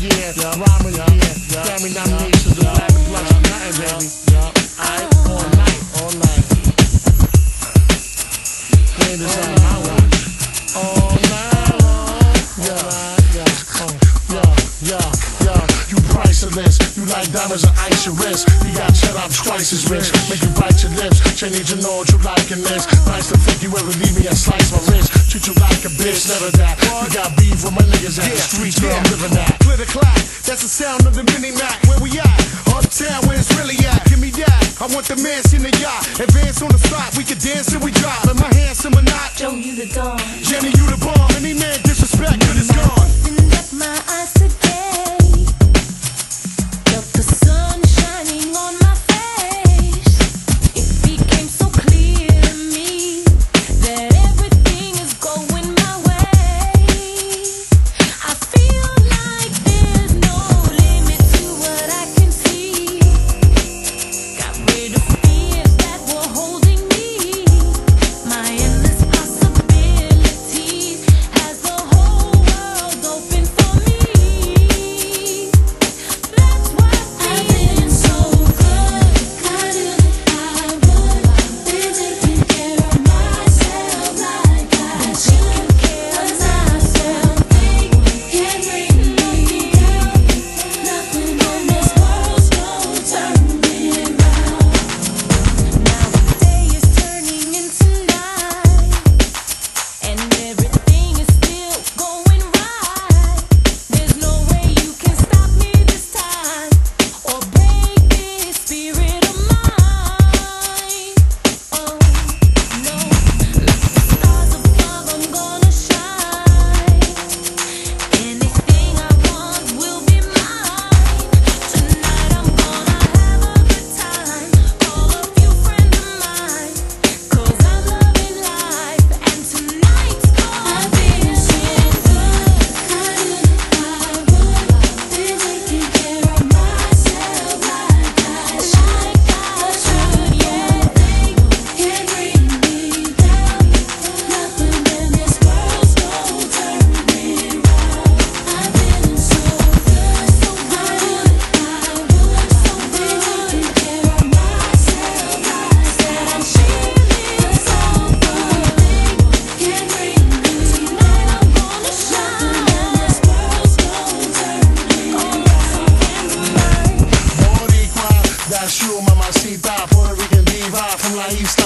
year, rhyming year, Grammy nominations, the Grammy plus, nothing, baby. Alright, all night, all night. Playing this on my watch. Priceless. You like diamonds and ice your wrist. You got shut up twice as rich. Make you bite your lips. Change need know what you like in this. Nice to think you ever leave me and slice my wrist. Treat you like a bitch, never that. You got beef with my niggas at the streets where I'm living at. Clear the clock, that's the sound of the mini Mac. Where we at? Uptown, where it's really at. Give me that. I want the man mansion, the yacht. Advance on the spot, we can dance and we drop. Let my handsome or not. Joe, you the dawn.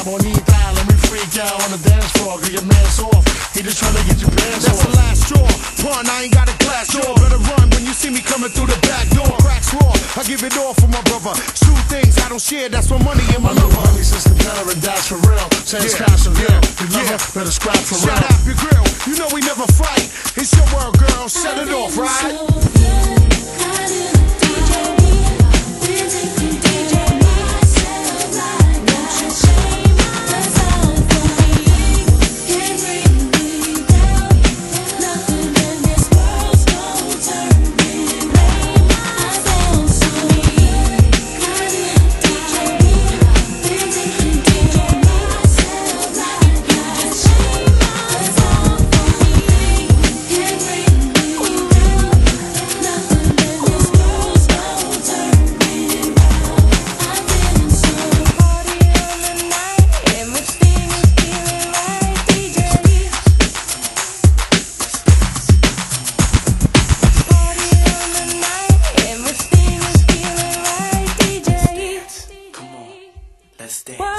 La Isla Bonita. Let me freak out on the dance floor, get your man's off. He just trying to get your pants That's the last straw. Pun, I ain't got a glass door. Better run when you see me coming through the back door. Cracks raw, I give it all for my brother. Shoot things I don't share, that's my money and my My little lover. honey sister better and that's for real. Says Yeah, cash and real. yeah, You love yeah. her, better scrap for Shut real. up your grill, you know we never fight. It's your world, girl, set it off, right? So good, I knew understand.